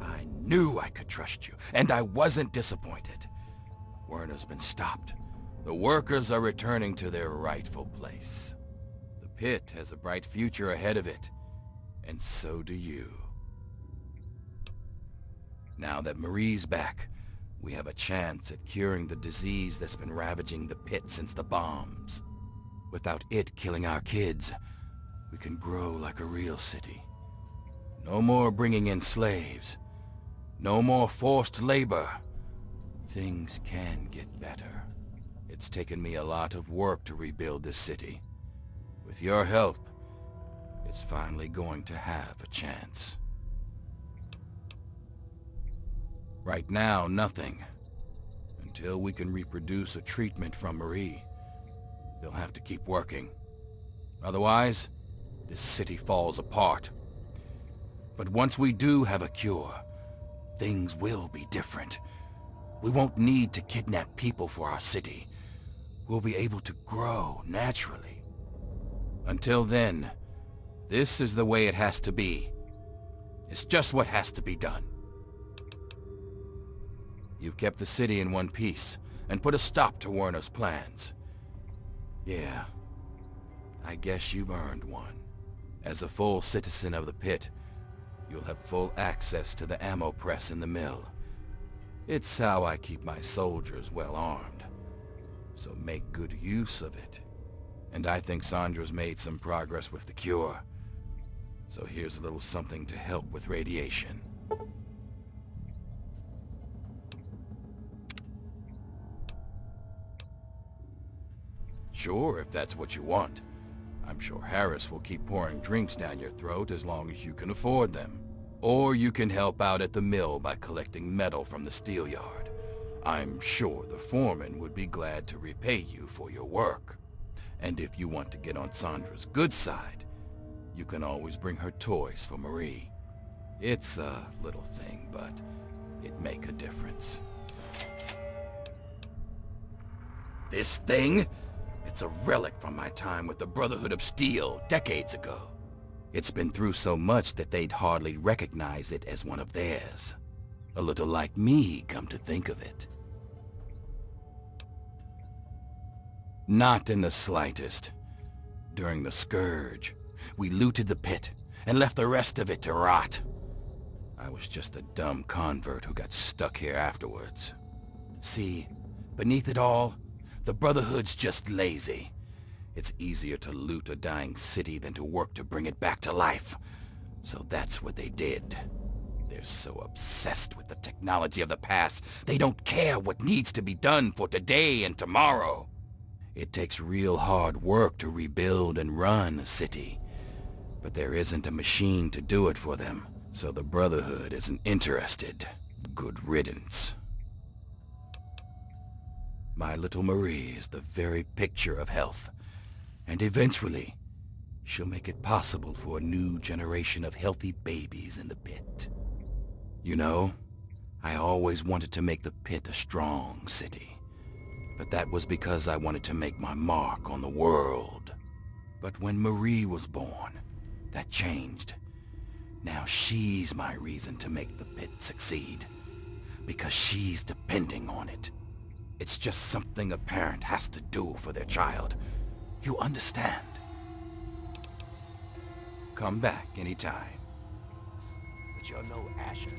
I knew I could trust you, and I wasn't disappointed. Werner's been stopped. The workers are returning to their rightful place. The Pitt has a bright future ahead of it, and so do you. Now that Marie's back, we have a chance at curing the disease that's been ravaging the Pitt since the bombs. Without it killing our kids, we can grow like a real city. No more bringing in slaves. No more forced labor. Things can get better. It's taken me a lot of work to rebuild this city. With your help, it's finally going to have a chance. Right now, nothing. Until we can reproduce a treatment from Marie, they'll have to keep working. Otherwise, this city falls apart. But once we do have a cure, things will be different. We won't need to kidnap people for our city. We'll be able to grow naturally. Until then, this is the way it has to be. It's just what has to be done. You've kept the city in one piece, and put a stop to Werner's plans. Yeah, I guess you've earned one. As a full citizen of the Pitt, you'll have full access to the ammo press in the mill. It's how I keep my soldiers well armed. So make good use of it. And I think Sandra's made some progress with the cure. So here's a little something to help with radiation. Sure, if that's what you want. I'm sure Harris will keep pouring drinks down your throat as long as you can afford them. Or you can help out at the mill by collecting metal from the steel yard. I'm sure the foreman would be glad to repay you for your work. And if you want to get on Sandra's good side, you can always bring her toys for Marie. It's a little thing, but it make a difference. This thing? It's a relic from my time with the Brotherhood of Steel decades ago. It's been through so much that they'd hardly recognize it as one of theirs. A little like me, come to think of it. Not in the slightest. During the Scourge, we looted the Pitt and left the rest of it to rot. I was just a dumb convert who got stuck here afterwards. See, beneath it all, the Brotherhood's just lazy. It's easier to loot a dying city than to work to bring it back to life. So that's what they did. They're so obsessed with the technology of the past, they don't care what needs to be done for today and tomorrow. It takes real hard work to rebuild and run a city. But there isn't a machine to do it for them, so the Brotherhood isn't interested. Good riddance. My little Marie is the very picture of health. And eventually, she'll make it possible for a new generation of healthy babies in the Pitt. You know, I always wanted to make the Pitt a strong city. But that was because I wanted to make my mark on the world. But when Marie was born, that changed. Now she's my reason to make the Pitt succeed. Because she's depending on it. It's just something a parent has to do for their child. You understand? Come back anytime. But you're no Ashur.